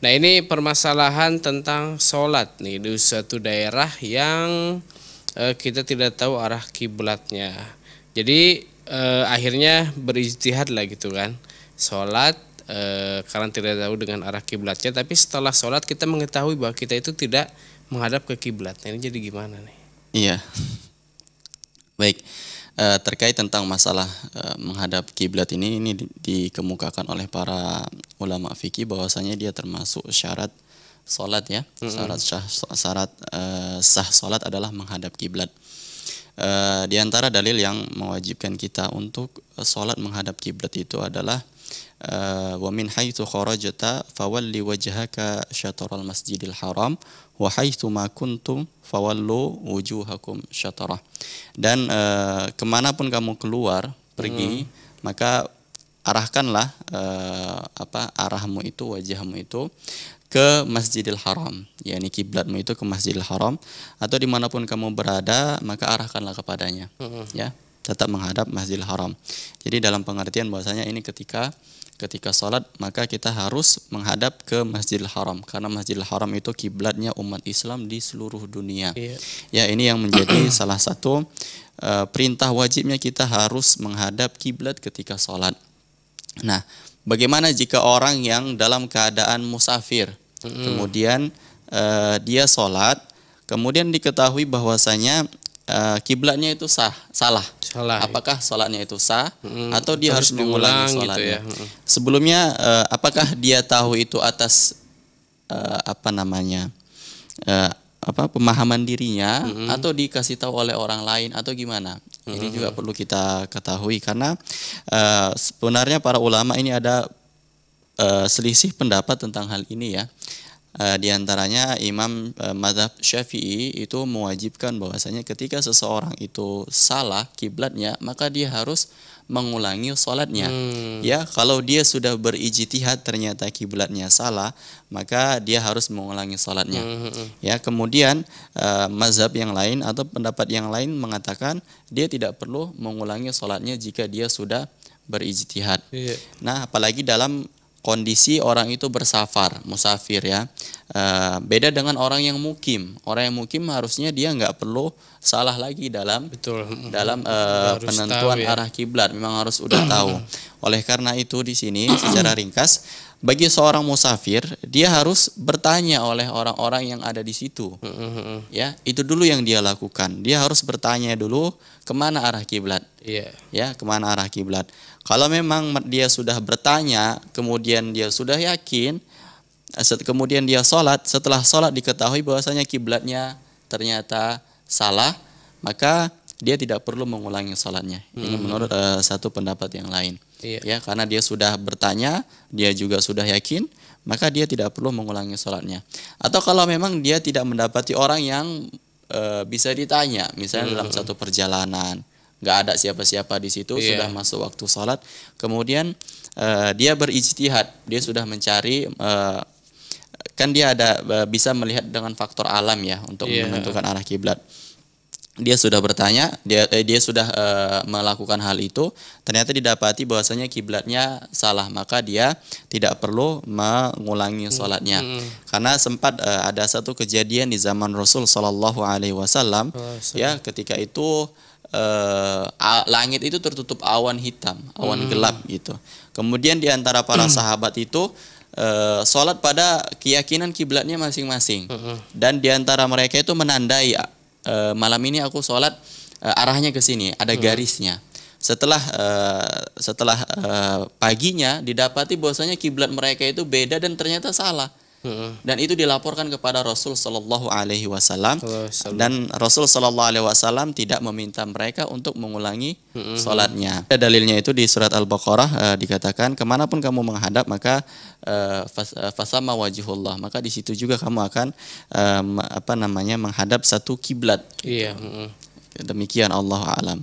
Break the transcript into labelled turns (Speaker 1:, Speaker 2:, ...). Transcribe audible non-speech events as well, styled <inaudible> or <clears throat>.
Speaker 1: Nah ini permasalahan tentang sholat nih di suatu daerah yang eh, kita tidak tahu arah kiblatnya. Jadi eh, akhirnya berijtihad lah gitu kan. Sholat eh, karena tidak tahu dengan arah kiblatnya. Tapi setelah sholat kita mengetahui bahwa kita itu tidak menghadap ke kiblat. Nah, ini jadi gimana nih?
Speaker 2: Iya. Baik. Eh, terkait tentang masalah uh, menghadap kiblat ini ini di, dikemukakan oleh para ulama fikih bahwasanya dia termasuk syarat salat ya. Mm-hmm. Syarat sah, syarat uh, sah salat adalah menghadap kiblat. Uh, di antara dalil yang mewajibkan kita untuk salat menghadap kiblat itu adalah wa min haitsu kharajta fawalli wajhaka syatral masjidil haram wa haitsu ma kuntum fawallu wujuhakum syatrah dan uh, ke mana pun kamu keluar pergi hmm. maka arahkanlah uh, apa arahmu itu wajahmu itu ke Masjidil Haram, yakni kiblatmu itu ke Masjidil Haram atau di mana pun kamu berada maka arahkanlah kepadanya, hmm. ya tetap menghadap Masjidil Haram. Jadi dalam pengertian bahwasanya ini ketika ketika sholat maka kita harus menghadap ke Masjidil Haram karena Masjidil Haram itu kiblatnya umat Islam di seluruh dunia. Iya. Ya ini yang menjadi <clears throat> salah satu uh, perintah wajibnya kita harus menghadap kiblat ketika sholat. Nah, bagaimana jika orang yang dalam keadaan musafir mm kemudian uh, dia sholat kemudian diketahui bahwasanya uh, kiblatnya itu sah salah salah apakah sholatnya itu sah hmm, atau dia harus, mengulangi sholatnya gitu ya. sebelumnya uh, apakah dia tahu itu atas uh, apa namanya uh, apa pemahaman dirinya hmm. atau dikasih tahu oleh orang lain atau gimana hmm. ini juga perlu kita ketahui karena uh, sebenarnya para ulama ini ada uh, selisih pendapat tentang hal ini ya Uh, di antaranya Imam uh, Madhab Syafi'i itu mewajibkan bahwasanya ketika seseorang itu salah kiblatnya maka dia harus mengulangi sholatnya. Hmm. Ya, kalau dia sudah berijtihad ternyata kiblatnya salah, maka dia harus mengulangi sholatnya. Hmm. hmm, hmm. Ya, kemudian uh, mazhab yang lain atau pendapat yang lain mengatakan dia tidak perlu mengulangi sholatnya jika dia sudah berijtihad. Yeah. Nah, apalagi dalam kondisi orang itu bersafar, musafir ya. E, beda dengan orang yang mukim. Orang yang mukim harusnya dia nggak perlu salah lagi dalam Betul. dalam e, penentuan tahu, ya. arah kiblat. Memang harus udah <clears throat> tahu. Oleh karena itu di sini secara ringkas bagi seorang musafir dia harus bertanya oleh orang-orang yang ada di situ. Ya, itu dulu yang dia lakukan. Dia harus bertanya dulu ke mana arah kiblat. Yeah. Ya, ke mana arah kiblat. Kalau memang dia sudah bertanya, kemudian dia sudah yakin, kemudian dia sholat, setelah sholat diketahui bahwasanya kiblatnya ternyata salah, maka dia tidak perlu mengulangi sholatnya. Ini hmm. menurut uh, satu pendapat yang lain. Iya. Ya, karena dia sudah bertanya, dia juga sudah yakin, maka dia tidak perlu mengulangi sholatnya. Atau kalau memang dia tidak mendapati orang yang uh, bisa ditanya, misalnya hmm. dalam satu perjalanan, nggak ada siapa-siapa di situ yeah. sudah masuk waktu sholat kemudian uh, dia berijtihad dia sudah mencari uh, kan dia ada uh, bisa melihat dengan faktor alam ya untuk yeah. menentukan arah kiblat dia sudah bertanya dia eh, dia sudah uh, melakukan hal itu ternyata didapati bahwasanya kiblatnya salah maka dia tidak perlu mengulangi hmm. sholatnya hmm. karena sempat uh, ada satu kejadian di zaman Rasul Shallallahu Alaihi Wasallam ya ketika itu uh, langit itu tertutup awan hitam, awan hmm. gelap gitu. Kemudian di antara para hmm. <clears throat> sahabat itu uh, sholat pada keyakinan kiblatnya masing-masing. Hmm. Dan di antara mereka itu menandai uh, malam ini aku sholat uh, arahnya ke sini, ada hmm. garisnya. Setelah uh, setelah uh, paginya didapati bahwasanya kiblat mereka itu beda dan ternyata salah. Dan itu dilaporkan kepada Rasul Shallallahu Alaihi Wasallam dan Rasul Shallallahu Alaihi Wasallam tidak meminta mereka untuk mengulangi hmm. sholatnya. Dalilnya itu di surat Al-Baqarah uh, dikatakan ke mana pun kamu menghadap maka uh, fasama wajhullah maka di situ juga kamu akan apa namanya menghadap satu kiblat. Iya. Demikian Allah alam.